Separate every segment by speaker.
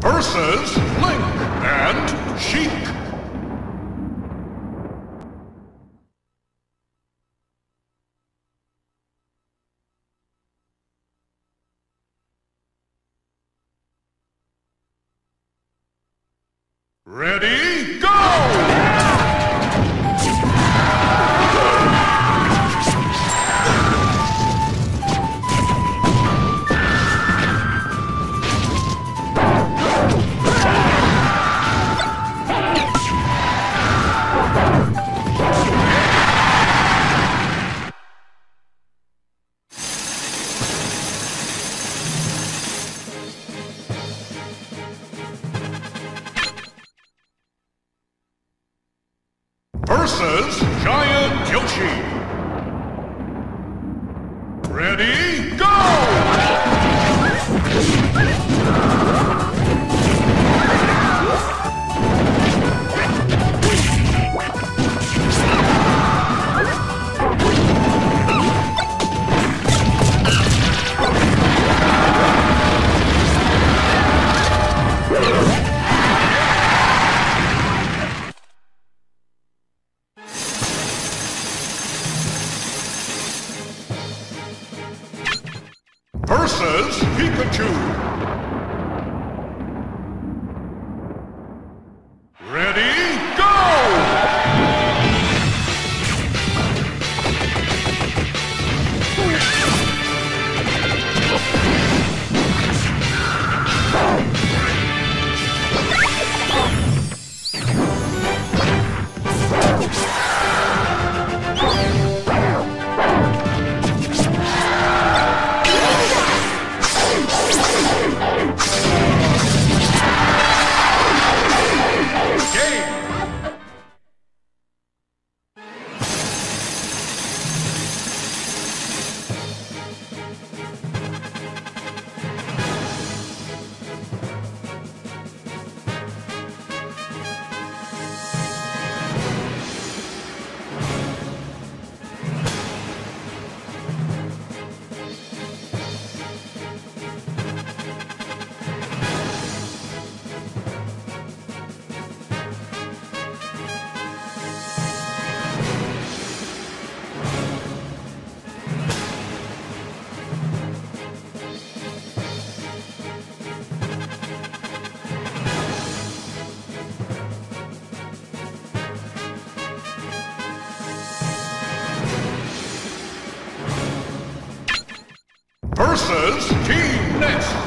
Speaker 1: versus Link and Sheik. Versus Team Ness.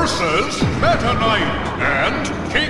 Speaker 1: Versus Meta Knight and King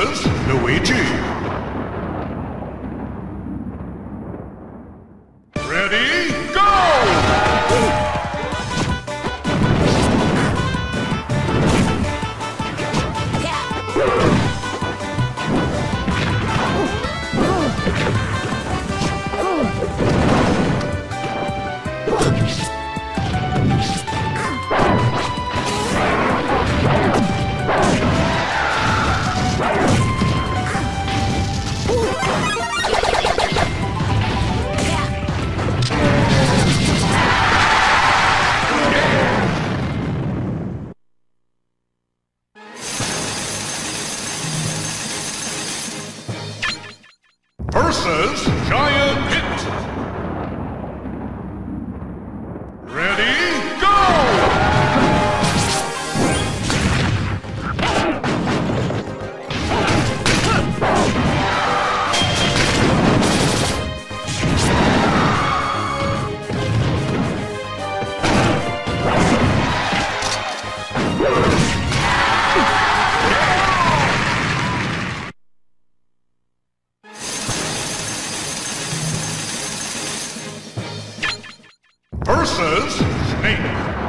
Speaker 1: versus Luigi. Versus Snake.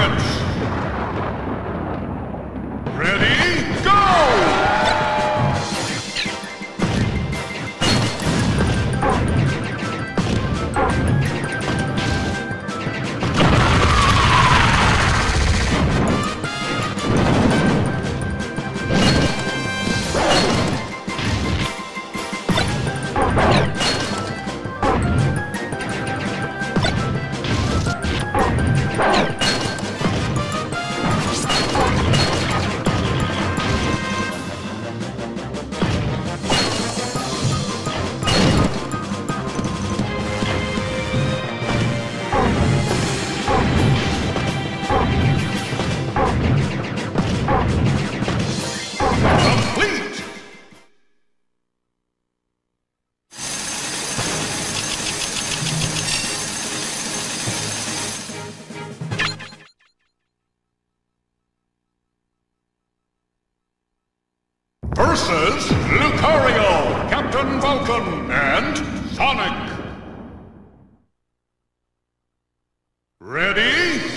Speaker 1: Perkins. Versus Lucario, Captain Falcon, and Sonic. Ready,